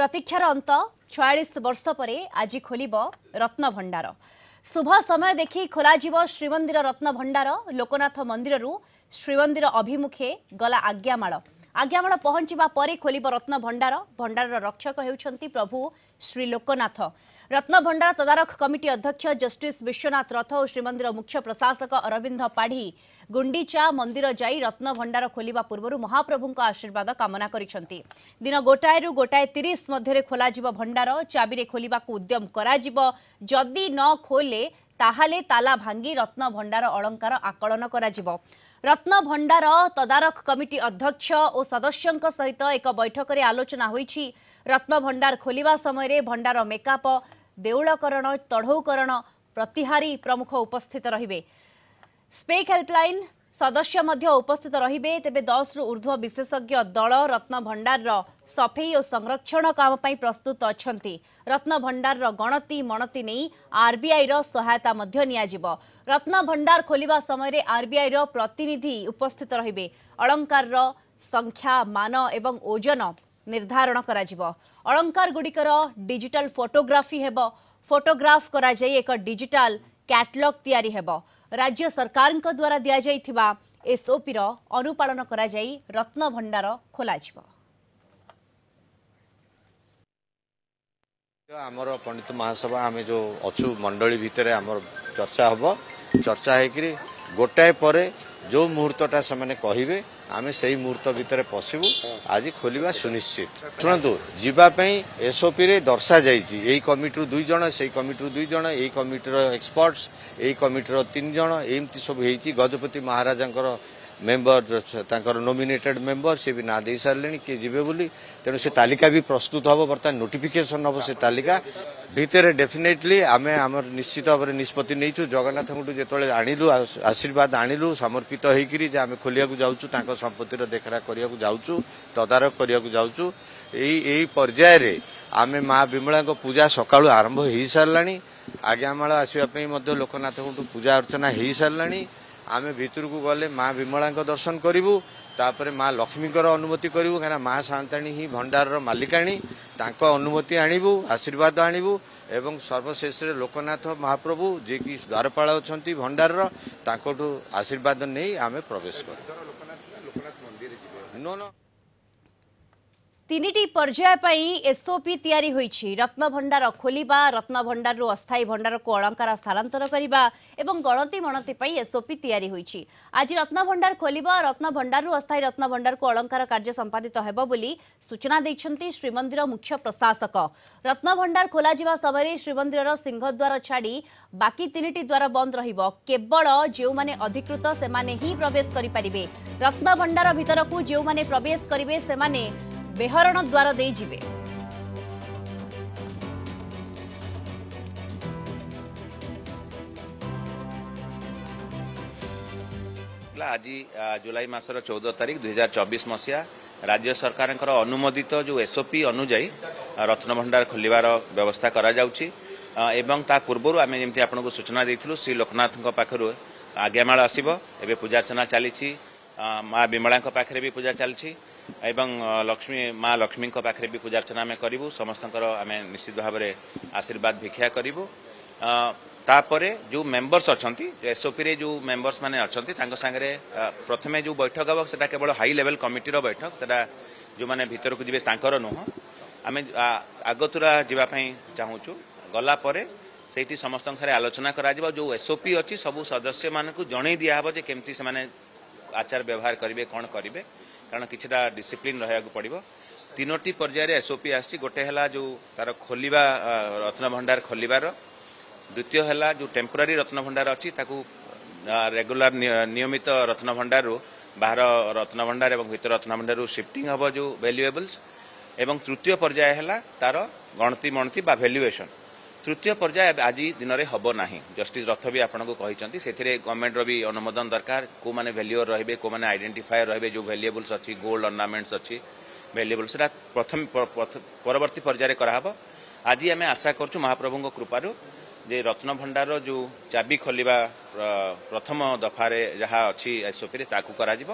ପ୍ରତୀକ୍ଷାର ଅନ୍ତ ଛୟାଳିଶ ବର୍ଷ ପରେ ଆଜି ଖୋଲିବ ରତ୍ନଭଣ୍ଡାର। ଶୁଭ ସମୟ ଦେଖି ଖୋଲାଯିବ ଶ୍ରୀମନ୍ଦିର ରତ୍ନଭଣ୍ଡାର। ଲୋକନାଥ ମନ୍ଦିରରୁ ଶ୍ରୀମନ୍ଦିର ଅଭିମୁଖେ ଗଲା ଆଜ୍ଞାମାଳ। ଆଜ୍ଞାମାଳ ପହଞ୍ଚିବା ପରେ ଖୋଲିବ ରତ୍ନଭଣ୍ଡାର। ଭଣ୍ଡାରର ରକ୍ଷକ ହେଉଛନ୍ତି ପ୍ରଭୁ ଶ୍ରୀ ଲୋକନାଥ ରତ୍ନଭଣ୍ଡାର ତଦାରଖ କମିଟି ଅଧ୍ୟକ୍ଷ ଜଷ୍ଟିସ୍ ବିଶ୍ୱନାଥ ରଥ ଓ ଶ୍ରୀମନ୍ଦିର ମୁଖ୍ୟ ପ୍ରଶାସକ ଅରବିନ୍ଦ ପାଢ଼ୀ ଗୁଣ୍ଡିଚା ମନ୍ଦିର ଯାଇ ରତ୍ନଭଣ୍ଡାର ଖୋଲିବା ପୂର୍ବରୁ ମହାପ୍ରଭୁଙ୍କ ଆଶୀର୍ବାଦ କାମନା କରିଛନ୍ତି। ଦିନ ଗୋଟାଏରୁ ଗୋଟାଏ ତିରିଶ ମଧ୍ୟରେ ଖୋଲାଯିବ ଭଣ୍ଡାର। ଚାବିରେ ଖୋଲିବାକୁ ଉଦ୍ୟମ କରାଯିବ। ଯଦି ନ ଖୋଲେ ତାହେଲେ ତାଲା ଭାଙ୍ଗି ରତ୍ନଭଣ୍ଡାର ଅଳଙ୍କାର ଆକଳନ କରାଯିବ। ରତ୍ନଭଣ୍ଡାର ତଦାରଖ କମିଟି ଅଧ୍ୟକ୍ଷ ଓ ସଦସ୍ୟଙ୍କ ସହିତ ଏକ ବୈଠକରେ ଆଲୋଚନା ହୋଇଛି। ରତ୍ନଭଣ୍ଡାର ଖୋଲିବା ସମୟରେ ଭଣ୍ଡାର ମେକାପ ଦେଉଳକରଣ ତଢ଼ଉକରଣ ପ୍ରତିହାରୀ ପ୍ରମୁଖ ଉପସ୍ଥିତ ରହିବେ। ସ୍ପେକ୍ ହେଲ୍ପଲାଇନ୍ ସଦସ୍ୟ ମଧ୍ୟ ଉପସ୍ଥିତ ରହିବେ। ତେବେ ଦଶରୁ ଉର୍ଦ୍ଧ୍ୱ ବିଶେଷଜ୍ଞ ଦଳ ରତ୍ନଭଣ୍ଡାରର ସଫେଇ ଓ ସଂରକ୍ଷଣ କାମ ପାଇଁ ପ୍ରସ୍ତୁତ ଅଛନ୍ତି। ରତ୍ନଭଣ୍ଡାରର ଗଣତି ମଣତି ନେଇ ଆର୍ବିଆଇର ସହାୟତା ମଧ୍ୟ ନିଆଯିବ। ରତ୍ନଭଣ୍ଡାର ଖୋଲିବା ସମୟରେ ଆର୍ବିଆଇର ପ୍ରତିନିଧି ଉପସ୍ଥିତ ରହିବେ। ଅଳଙ୍କାରର ସଂଖ୍ୟା ମାନ ଏବଂ ଓଜନ ନିର୍ଦ୍ଧାରଣ କରାଯିବ। ଅଳଙ୍କାରଗୁଡ଼ିକର ଡିଜିଟାଲ ଫଟୋଗ୍ରାଫି ହେବ। ଫଟୋଗ୍ରାଫ କରାଯାଇ ଏକ ଡିଜିଟାଲ କ୍ୟାଟଲଗ ତିଆରି ହେବ। ରାଜ୍ୟ ସରକାରଙ୍କ ଦ୍ୱାରା ଦିଆଯାଇଥିବା ଏସ୍ଓପିର ଅନୁପାଳନ କରାଯାଇ ରତ୍ନଭଣ୍ଡାର ଖୋଲାଯିବ। ଆମର ପଣ୍ଡିତ ମହାସଭା ଆମେ ଯୋଉ ଅଛୁ ମଣ୍ଡଳୀ ଭିତରେ ଆମର ଚର୍ଚ୍ଚା ହବ। ଚର୍ଚ୍ଚା ହେଇକିରି ଗୋଟାଏ ପରେ ଯୋଉ ମୁହୂର୍ତ୍ତଟା ସେମାନେ କହିବେ ଆମେ ସେଇ ମୁହୂର୍ତ୍ତ ଭିତରେ ପଶିବୁ ଆଜି ଖୋଲିବା ସୁନିଶ୍ଚିତ ଶୁଣନ୍ତୁ ଯିବା ପାଇଁ ଏସ୍ଓପିରେ ଦର୍ଶାଯାଇଛି ଏଇ କମିଟିରୁ ଦୁଇ ଜଣ ସେଇ କମିଟିରୁ ଦୁଇ ଜଣ ଏଇ କମିଟିର ଏକ୍ସପର୍ଟସ୍ ଏଇ କମିଟିର ତିନି ଜଣ ଏମିତି ସବୁ ହେଇଛି। ଗଜପତି ମହାରାଜାଙ୍କର ମେମ୍ବର ତାଙ୍କର ନୋମିନେଟେଡ୍ ମେମ୍ବର ସେ ବି ନାଁ ଦେଇ ସାରିଲେଣି କିଏ ଯିବେ ବୋଲି। ତେଣୁ ସେ ତାଲିକା ବି ପ୍ରସ୍ତୁତ ହେବ ବର୍ତ୍ତମାନ ନୋଟିଫିକେସନ ହେବ ସେ ତାଲିକା। ଭିତରେ ଡେଫିନେଟଲି ଆମେ ଆମର ନିଶ୍ଚିତ ଭାବରେ ନିଷ୍ପତ୍ତି ନେଇଛୁ। ଜଗନ୍ନାଥଙ୍କଠୁ ଯେତେବେଳେ ଆଣିଲୁ ଆଶୀର୍ବାଦ ଆଣିଲୁ ସମର୍ପିତ ହେଇକିରି ଯେ ଆମେ ଖୋଲିବାକୁ ଯାଉଛୁ ତାଙ୍କ ସମ୍ପତ୍ତିର ଦେଖରେଖ କରିବାକୁ ଯାଉଛୁ ତଦାରଖ କରିବାକୁ ଯାଉଛୁ। ଏଇ ଏଇ ପର୍ଯ୍ୟାୟରେ ଆମେ ମା ବିମଳାଙ୍କ ପୂଜା ସକାଳୁ ଆରମ୍ଭ ହେଇସାରିଲାଣି। ଆଜ୍ଞାମାଳ ଆସିବା ପାଇଁ ମଧ୍ୟ ଲୋକନାଥଙ୍କଠୁ ପୂଜା ଅର୍ଚ୍ଚନା ହେଇସାରିଲାଣି। ଆମେ ଭିତରକୁ ଗଲେ ମା ବିମଳାଙ୍କ ଦର୍ଶନ କରିବୁ ତାପରେ ମା ଲକ୍ଷ୍ମୀଙ୍କର ଅନୁମତି କରିବୁ କାହିଁକିନା ମା ସାନ୍ତାଣୀ ହିଁ ଭଣ୍ଡାରର ମାଲିକାଣୀ। ତାଙ୍କ ଅନୁମତି ଆଣିବୁ ଆଶୀର୍ବାଦ ଆଣିବୁ ଏବଂ ସର୍ବଶେଷରେ ଲୋକନାଥ ମହାପ୍ରଭୁ ଯିଏକି ଦ୍ୱାରପାଳ ଅଛନ୍ତି ଭଣ୍ଡାରର ତାଙ୍କଠୁ ଆଶୀର୍ବାଦ ନେଇ ଆମେ ପ୍ରବେଶ କରୁ। ନୋ ନୋ ତିନିଟି ପର୍ଯ୍ୟାୟ ପାଇଁ ଏସ୍ଓପି ତିଆରି ହୋଇଛି। ରତ୍ନଭଣ୍ଡାର ଖୋଲିବା ରତ୍ନଭଣ୍ଡାରରୁ ଅସ୍ଥାୟୀ ଭଣ୍ଡାରକୁ ଅଳଙ୍କାର ସ୍ଥାନାନ୍ତର କରିବା ଏବଂ ଗଣତି ମଣତି ପାଇଁ ଏସ୍ଓପି ତିଆରି ହୋଇଛି। ଆଜି ରତ୍ନଭଣ୍ଡାର ଖୋଲିବା ରତ୍ନଭଣ୍ଡାରରୁ ଅସ୍ଥାୟୀ ରତ୍ନଭଣ୍ଡାରକୁ ଅଳଙ୍କାର କାର୍ଯ୍ୟ ସମ୍ପାଦିତ ହେବ ବୋଲି ସୂଚନା ଦେଇଛନ୍ତି ଶ୍ରୀମନ୍ଦିର ମୁଖ୍ୟ ପ୍ରଶାସକ। ରତ୍ନଭଣ୍ଡାର ଖୋଲାଯିବା ସମୟରେ ଶ୍ରୀମନ୍ଦିରର ସିଂହଦ୍ୱାର ଛାଡ଼ି ବାକି ତିନିଟି ଦ୍ୱାର ବନ୍ଦ ରହିବ। କେବଳ ଯେଉଁମାନେ ଅଧିକୃତ ସେମାନେ ହିଁ ପ୍ରବେଶ କରିପାରିବେ। ରତ୍ନଭଣ୍ଡାର ଭିତରକୁ ଯେଉଁମାନେ ପ୍ରବେଶ କରିବେ ସେମାନେ ବେହରଣ ଦ୍ୱାର ଦେଇ ଯିବେ ଆଜି ଜୁଲାଇ ମାସର ଚଉଦ ତାରିଖ ଦୁଇ ହଜାର ଚବିଶ ମସିହା ରାଜ୍ୟ ସରକାରଙ୍କର ଅନୁମୋଦିତ ଯେଉଁ ଏସ୍ଓପି ଅନୁଯାୟୀ ରତ୍ନଭଣ୍ଡାର ଖୋଲିବାର ବ୍ୟବସ୍ଥା କରାଯାଉଛି। ଏବଂ ତା ପୂର୍ବରୁ ଆମେ ଯେମିତି ଆପଣଙ୍କୁ ସୂଚନା ଦେଇଥିଲୁ ଶ୍ରୀ ଲୋକନାଥଙ୍କ ପାଖରୁ ଆଜ୍ଞାମାଳ ଆସିବ। ଏବେ ପୂଜାର୍ଚ୍ଚନା ଚାଲିଛି। ମା ବିମଳାଙ୍କ ପାଖରେ ବି ପୂଜା ଚାଲିଛି। ଏବଂ ଲକ୍ଷ୍ମୀ ମା ଲକ୍ଷ୍ମୀଙ୍କ ପାଖରେ ବି ପୂଜାର୍ଚ୍ଚନା ଆମେ କରିବୁ। ସମସ୍ତଙ୍କର ଆମେ ନିଶ୍ଚିତ ଭାବରେ ଆଶୀର୍ବାଦ ଭିକ୍ଷା କରିବୁ। ତାପରେ ଯେଉଁ ମେମ୍ବର୍ସ ଅଛନ୍ତି ଏସ୍ଓପିରେ ଯେଉଁ ମେମ୍ବର୍ସ ମାନେ ଅଛନ୍ତି ତାଙ୍କ ସାଙ୍ଗରେ ପ୍ରଥମେ ଯେଉଁ ବୈଠକ ହେବ ସେଟା କେବଳ ହାଇ ଲେଭେଲ କମିଟିର ବୈଠକ। ସେଟା ଯେଉଁମାନେ ଭିତରକୁ ଯିବେ ତାଙ୍କର ନୁହଁ। ଆମେ ଆଗତୁରା ଯିବା ପାଇଁ ଚାହୁଁଛୁ। ଗଲା ପରେ ସେଇଠି ସମସ୍ତଙ୍କ ସାଙ୍ଗରେ ଆଲୋଚନା କରାଯିବ। ଯେଉଁ ଏସ୍ଓପି ଅଛି ସବୁ ସଦସ୍ୟମାନଙ୍କୁ ଜଣେଇ ଦିଆହେବ ଯେ କେମିତି ସେମାନେ ଆଚାର ବ୍ୟବହାର କରିବେ କ'ଣ କରିବେ। କାରଣ କିଛିଟା ଡିସିପ୍ଲିନ୍ ରହିବାକୁ ପଡ଼ିବ। ତିନୋଟି ପର୍ଯ୍ୟାୟରେ ଏସ୍ଓପି ଆସିଛି। ଗୋଟେ ହେଲା ଯେଉଁ ତାର ଖୋଲିବା ରତ୍ନଭଣ୍ଡାର ଖୋଲିବାର। ଦ୍ୱିତୀୟ ହେଲା ଯେଉଁ ଟେମ୍ପୋରାରୀ ରତ୍ନଭଣ୍ଡାର ଅଛି ତାକୁ ରେଗୁଲାର ନିୟମିତ ରତ୍ନଭଣ୍ଡାରରୁ ବାହାର ରତ୍ନଭଣ୍ଡାର ଏବଂ ଭିତର ରତ୍ନଭଣ୍ଡାରରୁ ସିଫ୍ଟିଂ ହେବ ଯେଉଁ ଭ୍ୟାଲୁଏବଲ୍ସ ଏବଂ ତୃତୀୟ ପର୍ଯ୍ୟାୟ ହେଲା ତାର ଗଣତି ମଣତି ବା ଭ୍ୟାଲୁଏସନ୍ ତୃତୀୟ ପର୍ଯ୍ୟାୟ ଆଜି ଦିନରେ ହେବ ନାହିଁ। ଜଷ୍ଟିସ୍ ରଥ ବି ଆପଣଙ୍କୁ କହିଛନ୍ତି ସେଥିରେ ଗଭର୍ଣ୍ଣମେଣ୍ଟର ବି ଅନୁମୋଦନ ଦରକାର। କେଉଁମାନେ ଭ୍ୟାଲ୍ୟୁଅର ରହିବେ କେଉଁମାନେ ଆଇଡେଣ୍ଟିଫାୟର ରହିବେ ଯେଉଁ ଭ୍ୟାଲୁଏବଲ୍ସ ଅଛି ଗୋଲ୍ଡ ଅର୍ଣ୍ଣାମେଣ୍ଟସ୍ ଅଛି ଭ୍ୟାଲୁଏବଲ୍ସ ସେଟା ପ୍ରଥମ ପରବର୍ତ୍ତୀ ପର୍ଯ୍ୟାୟରେ କରାହେବ। ଆଜି ଆମେ ଆଶା କରୁଛୁ ମହାପ୍ରଭୁଙ୍କ କୃପାରୁ ଯେ ରତ୍ନଭଣ୍ଡାରର ଯେଉଁ ଚାବି ଖୋଲିବା ପ୍ରଥମ ଦଫାରେ ଯାହା ଅଛି ଏସ୍ଓପିରେ ତାକୁ କରାଯିବ।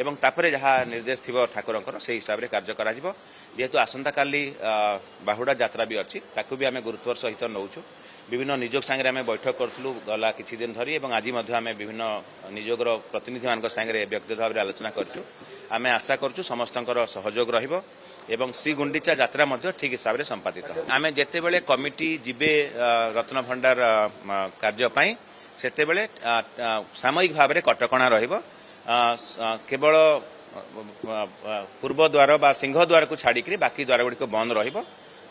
ଏବଂ ତାପରେ ଯାହା ନିର୍ଦ୍ଦେଶ ଥିବ ଠାକୁରଙ୍କର ସେହି ହିସାବରେ କାର୍ଯ୍ୟ କରାଯିବ ଯେହେତୁ ଆସନ୍ତାକାଲି ଅ, ବାହୁଡ଼ା ଯାତ୍ରା ବି ଅଛି ତାକୁ ବି ଆମେ ଗୁରୁତ୍ୱର ସହିତ ନେଉଛୁ। ବିଭିନ୍ନ ନିଯୋଗ ସାଙ୍ଗରେ ଆମେ ବୈଠକ କରୁଥିଲୁ ଗଲା କିଛି ଦିନ ଧରି ଏବଂ ଆଜି ମଧ୍ୟ ଆମେ ବିଭିନ୍ନ ନିଯୋଗର ପ୍ରତିନିଧିମାନଙ୍କ ସାଙ୍ଗରେ ବ୍ୟକ୍ତିଗତ ଭାବରେ ଆଲୋଚନା କରିଛୁ। ଆମେ ଆଶା କରୁଛୁ ସମସ୍ତଙ୍କର ସହଯୋଗ ରହିବ ଏବଂ ଶ୍ରୀ ଗୁଣ୍ଡିଚା ଯାତ୍ରା ମଧ୍ୟ ଠିକ୍ ହିସାବରେ ସମ୍ପାଦିତ ହେବ। ଆମେ ଯେତେବେଳେ କମିଟି ଯିବେ ଅ, ରତ୍ନ ଭଣ୍ଡାର ଅ, ମ, କାର୍ଯ୍ୟ ପାଇଁ ସେତେବେଳେ ଅ, ଅ, ସାମୟିକ ଭାବରେ କଟକଣା ରହିବ। ଅ, ସ- ଅ, କେବଳ ପୂର୍ବ ଦ୍ୱାର ବା ସିଂହ ଦ୍ୱାରକୁ ଛାଡ଼ିକରି ବାକି ଦ୍ୱାରଗୁଡ଼ିକ ବନ୍ଦ ରହିବ।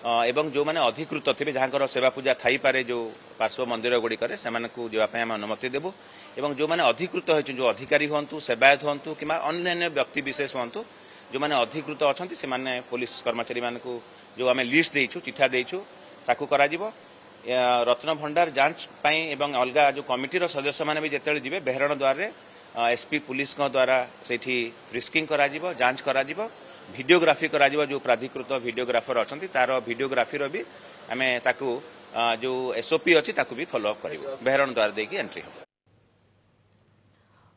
ଏବଂ ଯେଉଁମାନେ ଅଧିକୃତ ଥିବେ ଯାହାଙ୍କର ସେବା ପୂଜା ଥାଇପାରେ ଯେଉଁ ପାର୍ଶ୍ୱ ମନ୍ଦିର ଗୁଡ଼ିକରେ ସେମାନଙ୍କୁ ଯିବା ପାଇଁ ଆମେ ଅନୁମତି ଦେବୁ। ଏବଂ ଯେଉଁମାନେ ଅଧିକୃତ ହୋଇଛନ୍ତି ଯେଉଁ ଅଧିକାରୀ ହୁଅନ୍ତୁ ସେବାୟତ ହୁଅନ୍ତୁ କିମ୍ବା ଅନ୍ୟାନ୍ୟ ବ୍ୟକ୍ତି ବିଶେଷ ହୁଅନ୍ତୁ ଯେଉଁମାନେ ଅଧିକୃତ ଅଛନ୍ତି ସେମାନେ ପୋଲିସ କର୍ମଚାରୀମାନଙ୍କୁ ଯେଉଁ ଆମେ ଲିଷ୍ଟ ଦେଇଛୁ ଚିଠା ଦେଇଛୁ ତାକୁ କରାଯିବ। ଏ, ରତ୍ନ ଭଣ୍ଡାର ଯାଞ୍ଚ ପାଇଁ ଏବଂ ଅଲଗା ଯେଉଁ କମିଟିର ସଦସ୍ୟମାନେ ବି ଯେତେବେଳେ ଯିବେ ବେହରଣ ଦ୍ୱାରରେ ଏସ୍ପି ପୁଲିସଙ୍କ ଦ୍ୱାରା ସେଇଠି ଫ୍ରିସ୍କିଂ କରାଯିବ ଯାଞ୍ଚ କରାଯିବ ଭିଡ଼ିଓଗ୍ରାଫି କରାଯିବ ଯେଉଁ ପ୍ରାଧିକୃତ ଭିଡ଼ିଓଗ୍ରାଫର ଅଛନ୍ତି ତାର ଭିଡ଼ିଓଗ୍ରାଫିର ବି ଆମେ ତାକୁ ଅ, ଯେଉଁ ଏସ୍ଓପି ଅଛି ତାକୁ ବି ଫଲୋ ଅପ୍ କରିବୁ ବେହରଣ ଦ୍ୱାର ଦେଇକି ଏଣ୍ଟ୍ରି ହେବ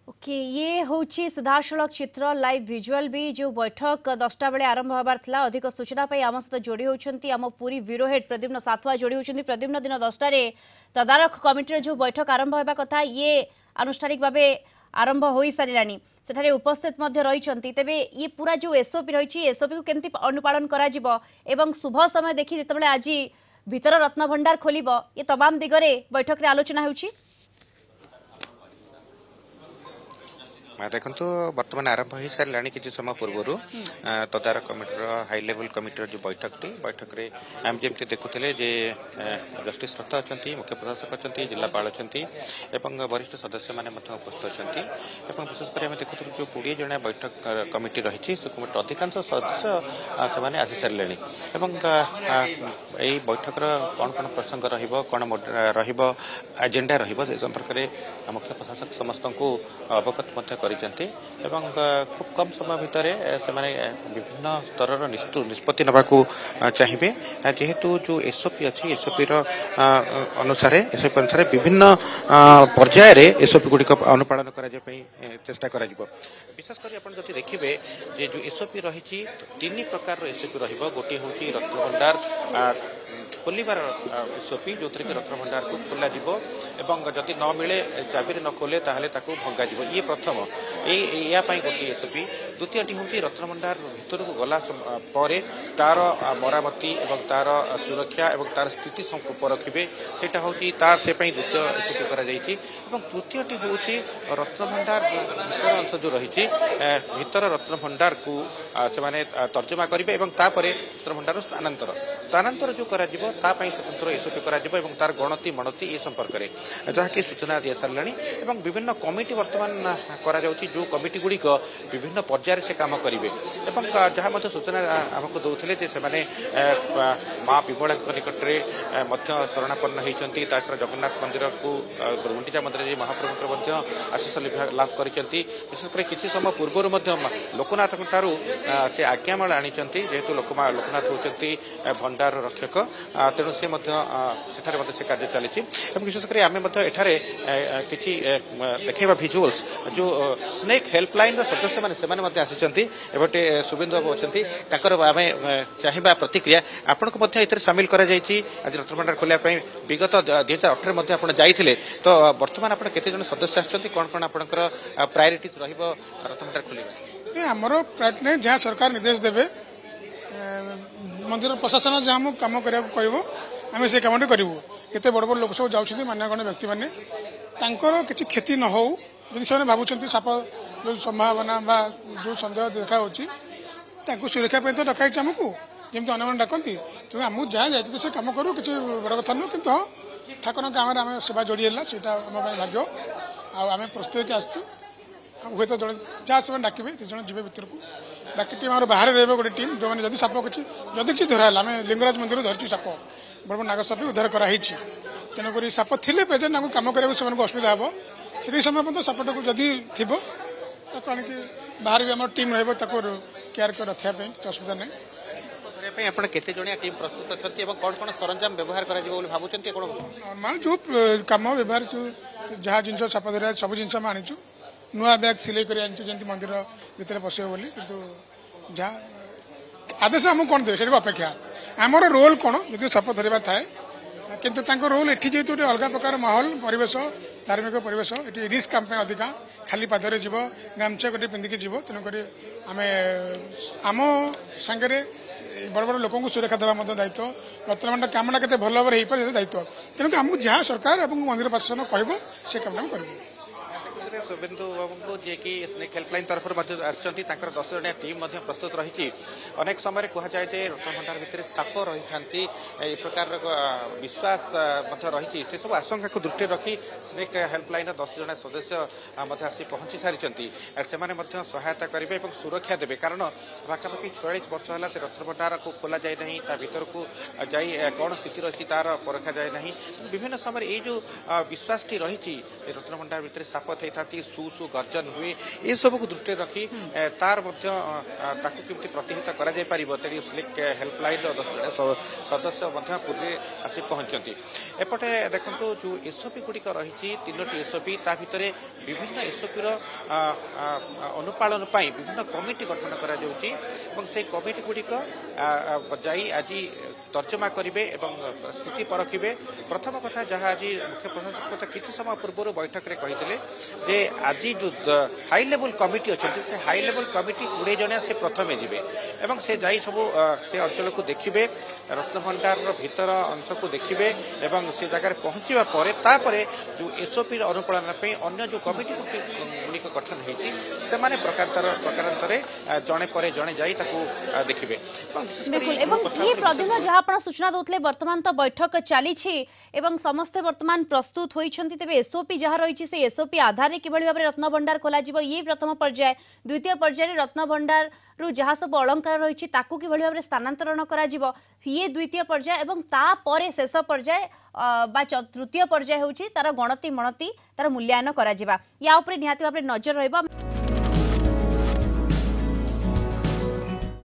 ओके ये होची सीधासलख चित्र लाइव विजुअल भी जो बैठक दसटा बेले आरंभ हबार थिला अधिक सूचना पाई आम सहित जोड़ी होती आम पूरी ब्यूरो हेड प्रद्युम्न साथुआ जोड़ी होती प्रद्युम्न दिन दसटार तदारख कमिटर जो बैठक आरंभ होगा कथा ये आनुष्ठानिक भाव আরম্ভ হয়েসারা সেঠানে উপস্থিত মধ্যে রয়েছেন তেমনি ইয়ে পুরা যে এসওপি রয়েছে এসওপি কেমতি অনুপাড়ন করা এবং শুভ সময় দেখি যেতবে আজ ভিতর রত্নভণ্ডার খোলব ইয়ে তমাম দিগরে বৈঠকরে আলোচনা হচ্ছে ଦେଖନ୍ତୁ ବର୍ତ୍ତମାନ ଆରମ୍ଭ ହୋଇସାରିଲାଣି କିଛି ସମୟ ପୂର୍ବରୁ ଆ, ତଦାରଖ କମିଟିର ହାଇ ଲେଭେଲ କମିଟିର ଯେଉଁ ବୈଠକଟି ବୈଠକରେ ଆମେ ଯେମିତି ଦେଖୁଥିଲେ ଯେ ଜଷ୍ଟିସ ରଥ ଅଛନ୍ତି ମୁଖ୍ୟ ପ୍ରଶାସକ ଅଛନ୍ତି ଜିଲ୍ଲାପାଳ ଅଛନ୍ତି ଏବଂ ବରିଷ୍ଠ ସଦସ୍ୟମାନେ ମଧ୍ୟ ଉପସ୍ଥିତ ଅଛନ୍ତି ଏବଂ ବିଶେଷ କରି ଆମେ ଦେଖୁଥିଲୁ ଯେଉଁ କୋଡ଼ିଏ ଜଣିଆ ବୈଠକ ଆ, କମିଟି ରହିଛି ସେ କମିଟିର ଅଧିକାଂଶ ସଦସ୍ୟ ଆ, ସେମାନେ ଆସିସାରିଲେଣି ଏବଂ ଆ, ଆ, ଏଇ ବୈଠକର କ'ଣ କ'ଣ ପ୍ରସଙ୍ଗ ରହିବ କ'ଣ ମୋଡ- ରହିବ ଆଜେଣ୍ଡା ରହିବ ସେ ସମ୍ପର୍କରେ ମୁଖ୍ୟ ପ୍ରଶାସକ ସମସ୍ତଙ୍କୁ ଅବଗତ ମଧ୍ୟ କରିଛନ୍ତି ଏବଂ ଆ, ଖୁବ୍ କମ୍ ସମୟ ଭିତରେ ଆ, ସେମାନେ ଆ, ବିଭିନ୍ନ ସ୍ତରର ନିଷ୍ପତ୍ତି ନିଷ୍ପତ୍ତି ନେବାକୁ ଆ, ଚାହିଁବେ। ଆ, ଯେହେତୁ ଯେଉଁ ଏସ୍ଓପି ଅଛି ଏସ୍ଓପିର ଅନୁସାରେ ଏସ୍ଓପି ଅନୁସାରେ ବିଭିନ୍ନ ଆ, ପର୍ଯ୍ୟାୟରେ ଏସ୍ଓପି ଗୁଡ଼ିକ ଅନୁପାଳନ କରାଯିବା ପାଇଁ ଏ, ଚେଷ୍ଟା କରାଯିବ। ବିଶେଷ କରି ଆପଣ ଯଦି ଦେଖିବେ ଯେ ଯେଉଁ ଏସ୍ଓପି ରହିଛି ତିନି ପ୍ରକାରର ଏସ୍ଓପି ରହିବ। ଗୋଟିଏ ହେଉଛି ରତ୍ନଭଣ୍ଡାର ଆ, ଖୋଲିବାର ଏସ୍ଓପି ଯେଉଁଥିରେ କି ରତ୍ନଭଣ୍ଡାରକୁ ଖୋଲାଯିବ ଏବଂ ଯଦି ନ ମିଳେ ଚାବିରେ ନ ଖୋଲେ ତାହେଲେ ତାକୁ ଭଙ୍ଗାଯିବ। ଇଏ ପ୍ରଥମ। ଏଇ ଏହା ପାଇଁ ଗୋଟିଏ ଏସ୍ଓପି। ଦ୍ୱିତୀୟଟି ହେଉଛି ରତ୍ନଭଣ୍ଡାର ଭିତରକୁ ଗଲା ସମ- ପରେ ତାର ଆ, ମରାମତି ଏବଂ ତାର ଆ, ସୁରକ୍ଷା ଏବଂ ତାର ସ୍ଥିତି ସଂପ ରଖିବେ। ସେଇଟା ହେଉଛି ତାର ସେ ପାଇଁ ଦ୍ୱିତୀୟ ଏସ୍ଓପି କରାଯାଇଛି। ଏବଂ ତୃତୀୟଟି ହେଉଛି ରତ୍ନଭଣ୍ଡାର ଭିତର ଅଂଶ ଯେଉଁ ରହିଛି ଏ, ଭିତର ରତ୍ନଭଣ୍ଡାରକୁ ଆ, ସେମାନେ ଆ, ତର୍ଜମା କରିବେ ଏବଂ ତାପରେ ରତ୍ନଭଣ୍ଡାର ସ୍ଥାନାନ୍ତର। ସ୍ଥାନାନ୍ତର ଯେଉଁ କରାଯିବ ତା ପାଇଁ ସ୍ୱତନ୍ତ୍ର ଏସ୍ଓପି କରାଯିବ ଏବଂ ତାର ଗଣତି ମଣତି ଏ ସମ୍ପର୍କରେ ଯାହାକି ସୂଚନା ଦିଆସାରିଲାଣି ଏବଂ ବିଭିନ୍ନ କମିଟି ବର୍ତ୍ତମାନ କରାଯାଉଛି ଯେଉଁ କମିଟି ଗୁଡ଼ିକ ବିଭିନ୍ନ ପର୍ଯ୍ୟାୟରେ ସେ କାମ କରିବେ। ଏବଂ ଯାହା ମଧ୍ୟ ସୂଚନା ଆମକୁ ଦେଉଥିଲେ ଯେ ସେମାନେ ମା ବିମଳାଙ୍କ ନିକଟରେ ମଧ୍ୟ ଶରଣାପନ୍ନ ହୋଇଛନ୍ତି। ତା ସହିତ ଜଗନ୍ନାଥ ମନ୍ଦିରକୁ ଗୁଣ୍ଡିଚା ମନ୍ଦିରରେ ମହାପ୍ରଭୁଙ୍କର ମଧ୍ୟ ଆଶିଷ ଲିଭା- କରିଛନ୍ତି। ବିଶେଷ କରି କିଛି ସମୟ ପୂର୍ବରୁ ମଧ୍ୟ ଲୋକନାଥଙ୍କ ଠାରୁ ସେ ଆଜ୍ଞାମାଳ ଆଣିଛନ୍ତି। ଯେହେତୁ ଲୋକନାଥ ହେଉଛନ୍ତି ଭଣ୍ଡାର ରକ୍ଷକ। ତେଣୁ ସେ ମଧ୍ୟ ଆ, ସେଠାରେ ମଧ୍ୟ ସେ କାର୍ଯ୍ୟ ଚାଲିଛି। ଏବଂ ବିଶେଷ କରି ଆମେ ମଧ୍ୟ ଏଠାରେ ଏ, ଏ, କିଛି ଏ, ମ, ଦେଖେଇବା ଭିଜୁଆଲ୍ସ ଯେଉଁ ସ୍ନେକ୍ ହେଲ୍ପଲାଇନ୍ର ସଦସ୍ୟମାନେ ସେମାନେ ମଧ୍ୟ ଆସିଛନ୍ତି। ଏପଟେ ଏ, ଶୁଭେନ୍ଦୁ ବାବୁ ଅଛନ୍ତି। ତାଙ୍କର ଆମେ ଏ, ଚାହିଁବା ପ୍ରତିକ୍ରିୟା ଆପଣଙ୍କୁ ମଧ୍ୟ ଏଥିରେ ସାମିଲ କରାଯାଇଛି। ଆଜି ରତ୍ନଭଣ୍ଡାର ଖୋଲିବା ପାଇଁ ବିଗତ ଦୁଇ ହଜାର ଅଠରରେ ମଧ୍ୟ ଆପଣ ଯାଇଥିଲେ। ତ ବର୍ତ୍ତମାନ ଆପଣ କେତେ ଜଣ ସଦସ୍ୟ ଆସିଛନ୍ତି? କ'ଣ କ'ଣ ଆପଣଙ୍କର ପ୍ରାୟୋରିଟିଜ୍ ରହିବ ରତ୍ନଭଣ୍ଡାର ଖୋଲିବା? ଏ ଆମର ପ୍ରାୟ ନାହିଁ ଯାହା ସରକାର ନିର୍ଦ୍ଦେଶ ଦେବେ। ଏ, ମନ୍ଦିର ପ୍ରଶାସନ ଯାହା ଆମକୁ କାମ କରିବାକୁ କରିବ ଆମେ ସେ କାମଟି କରିବୁ ଏତେ ବଡ଼ ବଡ଼ ଲୋକ ସବୁ ଯାଉଛନ୍ତି ମାନ୍ୟଗଣ୍ୟ ବ୍ୟକ୍ତିମାନେ ତାଙ୍କର କିଛି କ୍ଷତି ନ ହଉ ଯଦି ସେମାନେ ଭାବୁଛନ୍ତି ସାପ ଯେଉଁ ସମ୍ଭାବନା ବା ଯେଉଁ ସନ୍ଦେହ ଦେଖାଯାଉଛି ତାଙ୍କୁ ସୁରକ୍ଷା ପାଇଁ ତ ଡକାଇଛି ଆମକୁ ଯେମିତି ଅନ୍ୟମାନେ ଡାକନ୍ତି ତେଣୁ ଆମକୁ ଯାହା ଯାଇଛୁ ସେ କାମ କରୁ କିଛି ବଡ଼ କଥା ନୁହଁ କିନ୍ତୁ ହଁ ଠାକୁରଙ୍କ କାମରେ ଆମେ ସେବା ଯୋଡ଼ି ହେଲା ସେଇଟା ଆମ ପାଇଁ ଭାଗ୍ୟ ଆଉ ଆମେ ପ୍ରସ୍ତୁତ ହେଇକି ଆସିଛୁ ଆଉ ହୁଏତ ଜଣେ ଯାହା ସେମାନେ ଡାକିବେ ଦୁଇ ଜଣ ଯିବେ ଭିତରକୁ ବାକି ଟିମ୍ ଆମର ବାହାରେ ରହିବ ଗୋଟେ ଟିମ୍ ଯେଉଁମାନେ ଯଦି ସାପ କିଛି ଯଦି କିଛି ଧରା ହେଲା ଆମେ ଲିଙ୍ଗରାଜ ମନ୍ଦିର ଧରିଛୁ ସାପ। ବଡ଼ ବଡ଼ ନାଗ ସାପ ବି ଉଦ୍ଧାର କରାହେଇଛି। ତେଣୁକରି ସାପ ଥିଲେ ପ୍ରେଜେଣ୍ଟ ଆମକୁ କାମ କରିବାକୁ ସେମାନଙ୍କୁ ଅସୁବିଧା ହେବ ସେତିକି ସମୟ ପର୍ଯ୍ୟନ୍ତ ସାପଟାକୁ ଯଦି ଥିବ ତାକୁ ଆଣିକି ବାହାରେ ବି ଆମର ଟିମ୍ ରହିବ ତାକୁ କେୟାର କରି ରଖିବା ପାଇଁ କିଛି ଅସୁବିଧା ନାହିଁ। କରିବା ପାଇଁ ଆପଣ କେତେ ଜଣିଆ ଟିମ୍ ପ୍ରସ୍ତୁତ ଅଛନ୍ତି ଏବଂ କ'ଣ କ'ଣ ସରଞ୍ଜାମ ବ୍ୟବହାର କରାଯିବ ବୋଲି ଭାବୁଛନ୍ତି କ'ଣ? ନର୍ମାଲ ଯେଉଁ କାମ ବ୍ୟବହାର ଯେଉଁ ଯାହା ଜିନିଷ ସାପ ଧରିବା ସବୁ ଜିନିଷ ଆମେ ଆଣିଛୁ। ନୂଆ ବ୍ୟାଗ୍ ସିଲେଇ କରି ଆଣିଛୁ ଯେମିତି ମନ୍ଦିର ଭିତରେ ପଶିବ ବୋଲି। କିନ୍ତୁ ଯାହା ଆଦେଶ ଆମକୁ କ'ଣ ଦେବେ? ସେଟାକୁ ଅପେକ୍ଷା। ଆମର ରୋଲ୍ କ'ଣ? ଯଦି ଶପଥ ଧରିବା ଥାଏ କିନ୍ତୁ ତାଙ୍କ ରୋଲ୍ ଏଠି ଯେହେତୁ ଗୋଟେ ଅଲଗା ପ୍ରକାର ମାହୋଲ ପରିବେଶ ଧାର୍ମିକ ପରିବେଶ ଏଠି ରିସ୍କ ଆମ ପାଇଁ ଅଧିକା। ଖାଲି ପାଦରେ ଯିବ ଗାମୁଛା ଗୋଟେ ପିନ୍ଧିକି ଯିବ ତେଣୁକରି ଆମେ ଆମ ସାଙ୍ଗରେ ଏଇ ବଡ଼ ବଡ଼ ଲୋକଙ୍କୁ ସୁରକ୍ଷା ଦେବା ମଧ୍ୟ ଦାୟିତ୍ୱ। ରତ୍ନଭଣ୍ଡାର କାମଟା କେତେ ଭଲ ଭାବରେ ହେଇପାରେ ସେ ଦାୟିତ୍ୱ। ତେଣୁକରି ଆମକୁ ଯାହା ସରକାର ଏବଂ ମନ୍ଦିର ପ୍ରଶାସନ କହିବ ସେ କାମଟା ଆମେ କରିବୁ। ଶୁଭେନ୍ଦୁ ବାବୁଙ୍କୁ ଯିଏକି ସ୍ନେକ୍ ହେଲ୍ପଲାଇନ୍ ତରଫରୁ ମଧ୍ୟ ଆସିଛନ୍ତି ତାଙ୍କର ଦଶ ଜଣିଆ ଟିମ୍ ମଧ୍ୟ ପ୍ରସ୍ତୁତ ରହିଛି। ଅନେକ ସମୟରେ କୁହାଯାଏ ଯେ ରତ୍ନଭଣ୍ଡାର ଭିତରେ ସାପ ରହିଥାନ୍ତି ଏହି ପ୍ରକାରର ଅ, ବିଶ୍ୱାସ ଅ, ମଧ୍ୟ ରହିଛି। ସେସବୁ ଆଶଙ୍କାକୁ ଦୃଷ୍ଟିରେ ରଖି ସ୍ନେକ୍ ହେଲ୍ପଲାଇନ୍ର ଦଶ ଜଣ ସଦସ୍ୟ ଅ, ମଧ୍ୟ ଆସି ପହଞ୍ଚି ସାରିଛନ୍ତି। ଆ, ସେମାନେ ମଧ୍ୟ ସହାୟତା କରିବେ ଏବଂ ସୁରକ୍ଷା ଦେବେ। କାରଣ ପାଖାପାଖି ଛୟାଳିଶ ବର୍ଷ ହେଲା ସେ ରତ୍ନଭଣ୍ଡାରକୁ ଖୋଲାଯାଇ ନାହିଁ ତା ଭିତରକୁ ଅ, ଯାଇ ଅ, କ'ଣ ସ୍ଥିତି ରହିଛି ତାର ପରଖାଯାଏ ନାହିଁ। ବିଭିନ୍ନ ସମୟରେ ଏଇ ଯେଉଁ ଅ, ବିଶ୍ୱାସଟି ରହିଛି ଏ ରତ୍ନଭଣ୍ଡାର ଭିତରେ ସାପ ଥାଇଥାନ୍ତି ସୁ ସୁ ଗର୍ଜନ ହୁଏ। ଏସବୁକୁ ଦୃଷ୍ଟିରେ ରଖି ତାର ମଧ୍ୟ ତାକୁ କେମିତି ପ୍ରତିହତ କରାଯାଇ ପାରିବ ତେଣୁ ସ୍ଲିକ୍ ହେଲ୍ପଲାଇନ୍ର ସଦସ୍ୟ ମଧ୍ୟ ପୁରୀରେ ଆସି ପହଞ୍ଚିଛନ୍ତି ଏପଟେ ଦେଖନ୍ତୁ ଯେଉଁ ଏସ୍ଓପି ଗୁଡ଼ିକ ରହିଛି ତିନୋଟି ଏସ୍ଓପି ତା ଭିତରେ ବିଭିନ୍ନ ଏସ୍ଓପିର ଅନୁପାଳନ ପାଇଁ ବିଭିନ୍ନ କମିଟି ଗଠନ କରାଯାଉଛି ଏବଂ ସେହି କମିଟି ଗୁଡ଼ିକ ଯାଇ ଆଜି তর্জমা করবে এবং স্থিতি পরখিবে। প্রথম কথা যা আজ মুখ্য প্রশাসক কথা কিছু সময় পূর্ব বৈঠকরে কে যে আজ যে হাই লেভেল কমিটি অনেক সে হাই লেভেল কমিটি কোড়িয়ে জন সে প্রথমে যাবে এবং সে যাই সব সে অঞ্চলক দেখবে রত্নভণ্ডার ভিতর অংশক দেখবে এবং সে জায়গায় পৌঁছিবা পরে তাপরে যে এসওপি অনুপালনা অন্য যে কমিটি গুড়িক গঠন হয়েছে সে প্রকারান্তরে জনে পরে জনে যাই তাকে দেখবে এবং এই প্রদীপ যা আপনার সূচনা দৌলে বর্তমান তো বৈঠক চালছে এবং সমস্তে বর্তমান প্রস্তুত হয়েছেন তবে এসওপি যা রয়েছে সেই এসওপি আধারে কীভাবে ভাবে রত্নভণ্ডার খোলাযিব ইয়ে প্রথম পর্যায়ে দ্বিতীয় পর্যায়ে রত্নভণ্ডারু যা সব অলঙ্কার রয়েছে তাকে কীভাবে ভাবে স্থানান্তরণ করা ইয়ে দ্বিতীয় পর্যায় এবং তাপরে শেষ পর্যায়ে বা তৃতীয় পর্যায় হচ্ছে তার গণতি মণতি তার মূল্যায়ন করা ইয়া উপরে নিহতি ভাবে নজর রহব